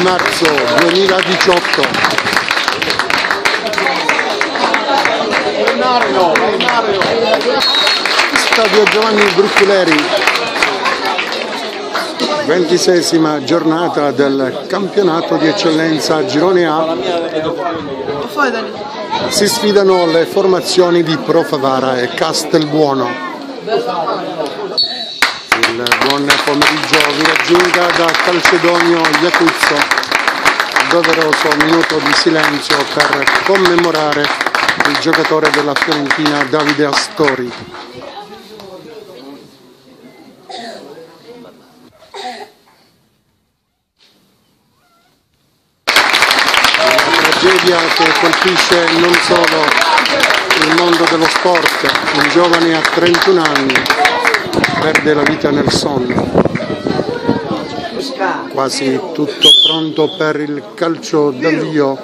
11 marzo 2018. Stadio Giovanni Brucculeri, ventisesima giornata del campionato di eccellenza Girone A. Si sfidano le formazioni di Pro Favara e Castelbuono. Il buon pomeriggio vi raggiunga da Calcedonio Iacuzzo, doveroso minuto di silenzio per commemorare il giocatore della Fiorentina Davide Astori. Una tragedia che colpisce non solo il mondo dello sport, un giovane a 31 anni perde la vita nel sonno. Quasi tutto pronto per il calcio d'avvio.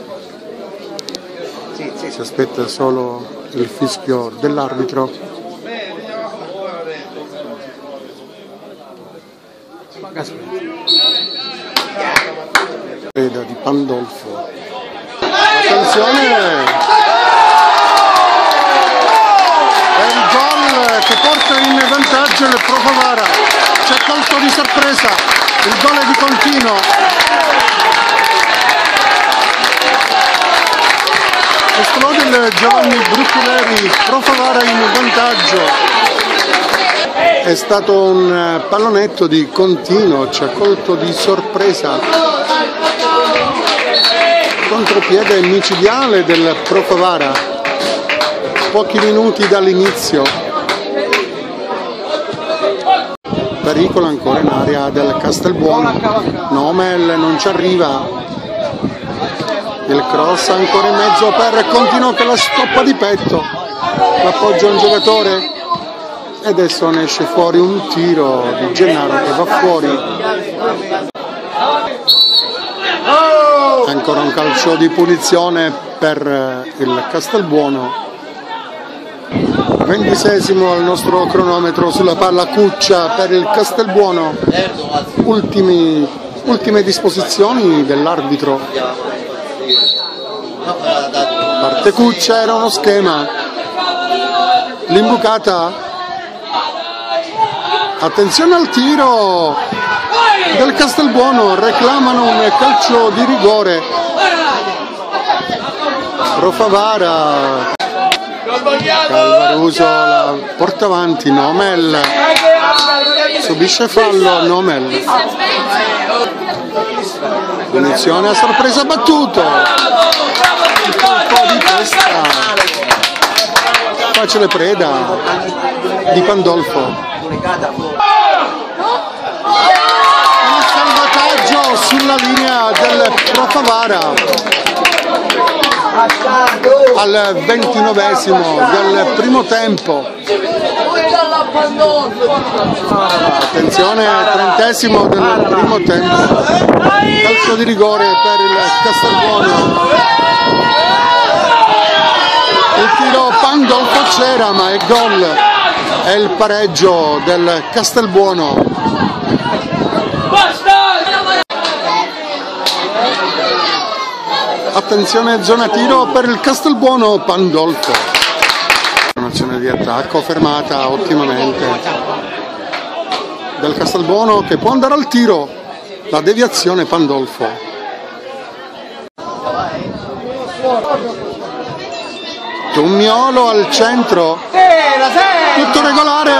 Si aspetta solo il fischio dell'arbitro. Preda di Pandolfo. Attenzione! È il gol che porta in vantaggio il Pro Favara. C'è colpo di sorpresa, il gol è di continuo. Esplode il Giovanni Brucculeri, Pro Favara in vantaggio. È stato un pallonetto di continuo, ci ha colto di sorpresa. Contropiede micidiale del Pro Favara. Pochi minuti dall'inizio. Pericolo ancora in area del Castelbuono. Nomel non ci arriva. Il cross ancora in mezzo per continuo che la stoppa di petto. L'appoggio un giocatore e adesso ne esce fuori un tiro di Gennaro che va fuori. Ancora un calcio di punizione per il Castelbuono. Ventisesimo al nostro cronometro sulla palla Cuccia per il Castelbuono. Ultimi, ultime disposizioni dell'arbitro. Parte Cuccia, era uno schema. L'imbucata. Attenzione al tiro del Castelbuono, reclamano un calcio di rigore. Rofavara, Calvaruso la porta avanti, Nomel subisce fallo, Nomel. Punizione a sorpresa battuto. Un po' di testa. Facile preda di Pandolfo. Un salvataggio sulla linea del Profavara al ventinovesimo del primo tempo. Attenzione, trentesimo del primo tempo. Calcio di rigore per il Castelbuono. Il tiro Pandolfo c'era ma è gol. È il pareggio del Castelbuono. Attenzione zona tiro per il Castelbuono Pandolfo. Un'azione di attacco fermata ottimamente del Castelbuono che può andare al tiro. La deviazione Pandolfo. Tummiolo al centro. Tutto regolare.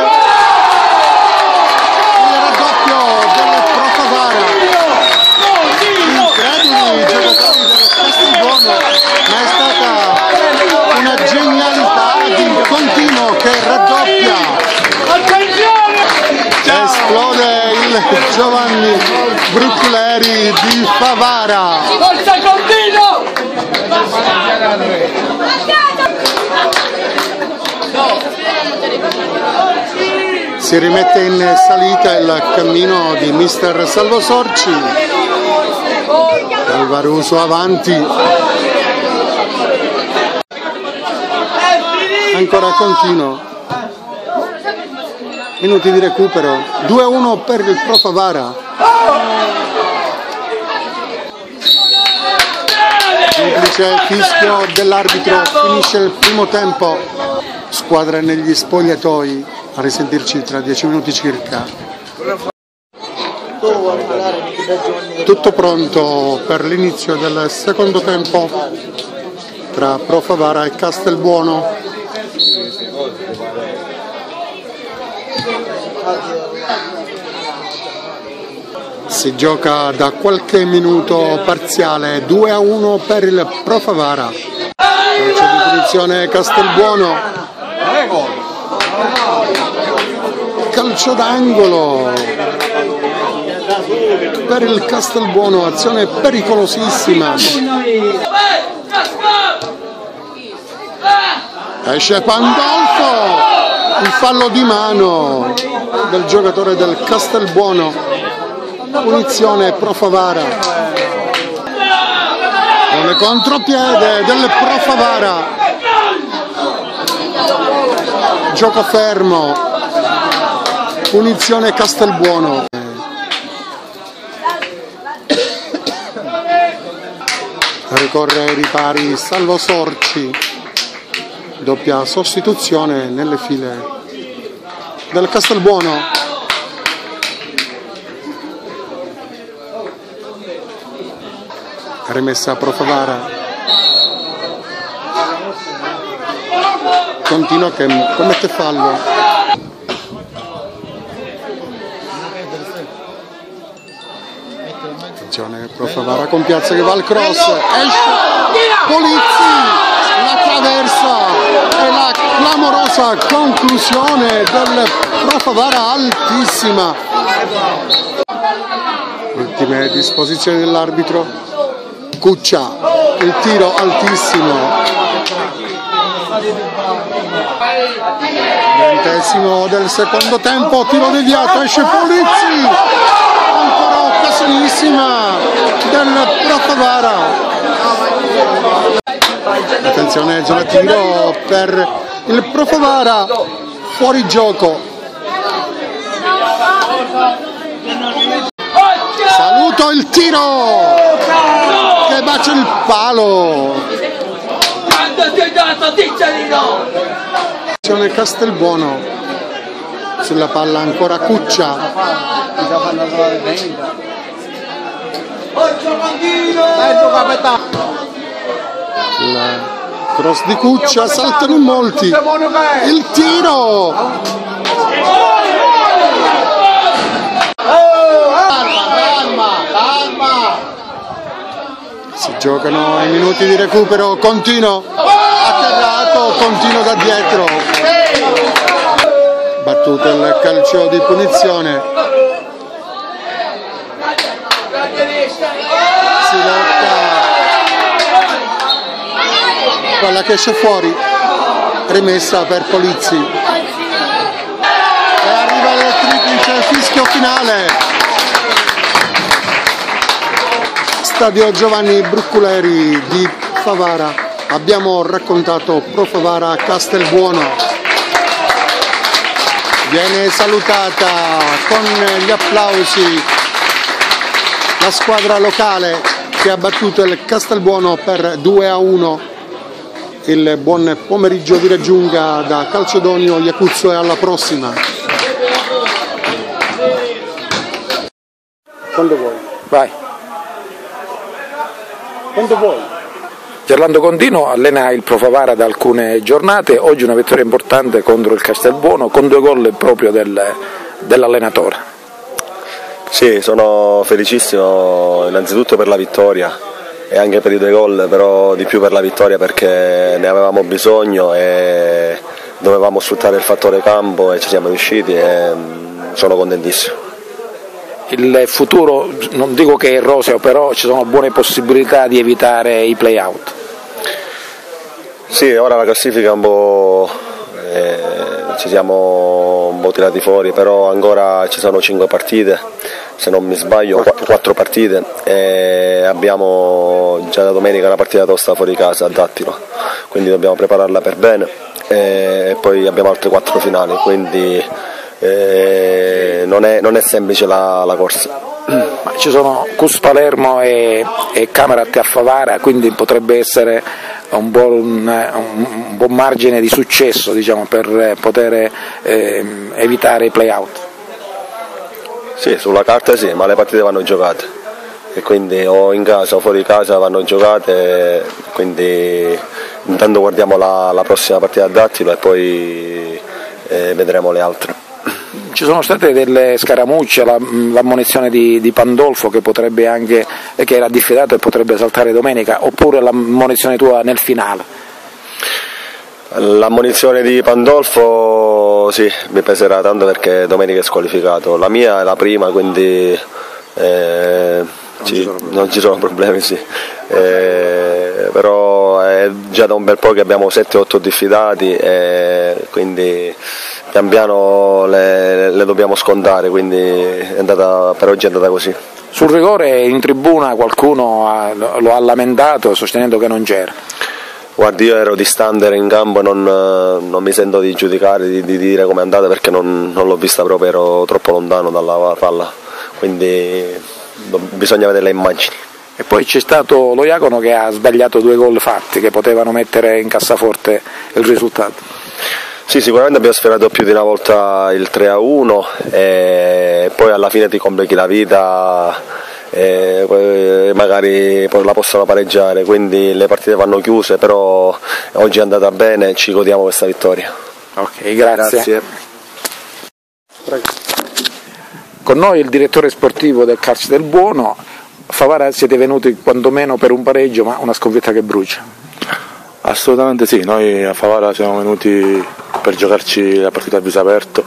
Di Favara. Forza continuo! Si rimette in salita il cammino di mister Salvo Sorci. Calvaruso avanti. Ancora continuo. Minuti di recupero. 2-1 per il Pro Favara. Semplice fischio dell'arbitro, finisce il primo tempo, squadra negli spogliatoi, a risentirci tra dieci minuti circa. Tutto pronto per l'inizio del secondo tempo tra Profavara e Castelbuono. Si gioca da qualche minuto parziale 2 a 1 per il Profavara. Calcio di punizione Castelbuono. Calcio d'angolo per il Castelbuono, azione pericolosissima. Esce Pandolfo, il fallo di mano del giocatore del Castelbuono, punizione Profavara. Un contropiede del Profavara, gioco fermo, punizione Castelbuono. Ricorre ai ripari Salvo Sorci doppia sostituzione nelle file del Castelbuono. Rimessa a Profavara. Continua che commette fallo. Attenzione, Profavara con Piazza che va al cross. Esce Polizzi, la traversa e la clamorosa conclusione del Profavara altissima. Ultime disposizioni dell'arbitro. Cuccia, il tiro altissimo. Ventesimo del secondo tempo, tiro deviato, esce Polizzi. Ancora occasionissima del Profavara. Attenzione, zona tiro per il Profavara, fuori gioco. Saluto il tiro che bacia il palo. Quando ti ho dato, no! Castelbuono sulla palla ancora Cuccia. Il cross di Cuccia, saltano in molti. Il tiro! Si giocano i minuti di recupero, continuo, atterrato, continuo da dietro. Battuto il calcio di punizione. Si lotta. Quella che esce fuori, rimessa per Polizzi. E arriva il triplice fischio finale. Stadio Giovanni Brucculeri di Favara. Abbiamo raccontato Pro Favara Castelbuono. Viene salutata con gli applausi la squadra locale che ha battuto il Castelbuono per 2 a 1. Il buon pomeriggio vi raggiunga da Calcedonio Iacuzzo e alla prossima. Quando vuoi. Vai. Quando vuoi. Gerlando Contino allena il Profavara da alcune giornate, oggi una vittoria importante contro il Castelbuono con due gol proprio del, dell'allenatore. Sì, sono felicissimo innanzitutto per la vittoria e anche per i due gol, però di più per la vittoria perché ne avevamo bisogno e dovevamo sfruttare il fattore campo e ci siamo riusciti e mm, sono contentissimo. Il futuro non dico che è roseo, però ci sono buone possibilità di evitare i play-out. Sì, ora la classifica è un po'... eh, ci siamo un po' tirati fuori, però ancora ci sono 5 partite, se non mi sbaglio 4 partite e abbiamo già da domenica una partita tosta fuori casa a Dattilo, quindi dobbiamo prepararla per bene e poi abbiamo altre 4 finali, quindi eh, non, è, non è semplice la, la corsa. Ma ci sono Cus Palermo e, e Camerate a Favara, quindi potrebbe essere un buon, un buon margine di successo diciamo, per poter eh, evitare i play-out. Sì, sulla carta sì, ma le partite vanno giocate e quindi o in casa o fuori casa vanno giocate, quindi intanto guardiamo la, la prossima partita a Dattilo e poi eh, vedremo le altre. Ci sono state delle scaramucce, la, l'ammonizione di, di, Pandolfo che, potrebbe anche, che era diffidato e potrebbe saltare domenica, oppure l'ammonizione tua nel finale? L'ammonizione di Pandolfo sì, mi peserà tanto perché domenica è squalificato, la mia è la prima quindi eh, non, ci, ci non, ci sono problemi, sì. eh, però è già da un bel po' che abbiamo 7-8 diffidati e quindi pian piano le, le dobbiamo scontare, quindi andata, per oggi è andata così. Sul rigore in tribuna qualcuno ha, lo ha lamentato sostenendo che non c'era. Guardi, io ero distante, ero in campo, non, non mi sento di giudicare, di, di dire come è andata perché non, non, l'ho vista proprio, ero troppo lontano dalla palla, quindi bisogna vedere le immagini. E poi c'è stato lo Iacono che ha sbagliato due gol fatti che potevano mettere in cassaforte il risultato. Sì, sicuramente abbiamo sferato più di una volta il 3 a 1 e poi alla fine ti complichi la vita e magari poi la possono pareggiare, quindi le partite vanno chiuse, però oggi è andata bene e ci godiamo questa vittoria. Ok, grazie. grazie. Con noi il direttore sportivo del Calcio del Buono, Favara siete venuti quantomeno per un pareggio, ma una sconfitta che brucia. Assolutamente sì, noi a Favara siamo venuti per giocarci la partita a viso aperto,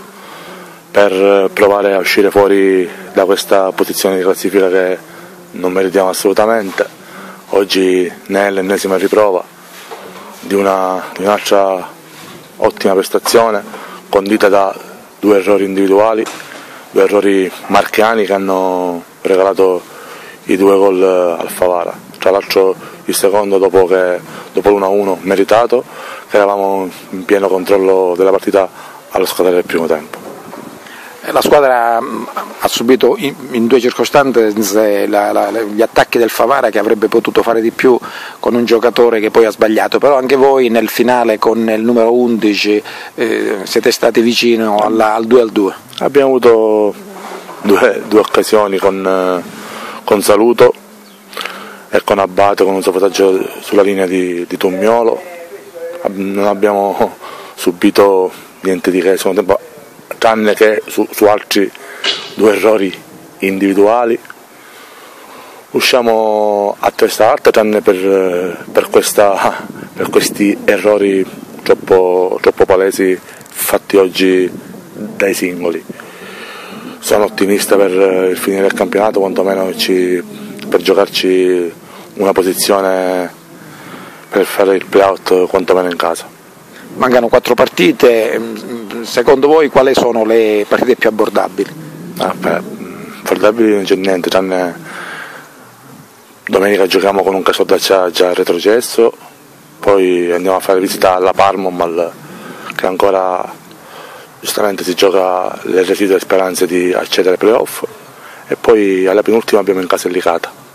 per provare a uscire fuori da questa posizione di classifica che non meritiamo assolutamente. Oggi ne è l'ennesima riprova di, una, di un'altra ottima prestazione condita da due errori individuali, due errori marchiani che hanno regalato i due gol al Favara. Tra l'altro il secondo dopo, che, dopo l'1-1 meritato, che eravamo in pieno controllo della partita allo scadere del primo tempo. Eh, la squadra mm, ha subito in, in due circostanze la, la, gli attacchi del Favara che avrebbe potuto fare di più con un giocatore che poi ha sbagliato, però anche voi nel finale con il numero 11 eh, siete stati vicino alla, al 2 al 2. Abbiamo avuto due, due occasioni con, eh, con Saluto e con Abate con un sabotaggio sulla linea di, di Tummiolo. Non abbiamo subito niente di che, secondo tempo tranne che su, su altri due errori individuali. Usciamo a testa alta tranne per, per, questa, per questi errori troppo, troppo palesi fatti oggi dai singoli. Sono ottimista per il finire del campionato, quantomeno ci, per giocarci una posizione per fare il playout quantomeno in casa. Mancano quattro partite, secondo voi quali sono le partite più abbordabili? Ah, beh, abbordabili non c'è niente, tranne domenica giochiamo con un Casodaccia già retrocesso, poi andiamo a fare visita alla Parmomal che ancora giustamente si gioca le residue speranze di accedere ai playoff e poi alla penultima abbiamo il Licata.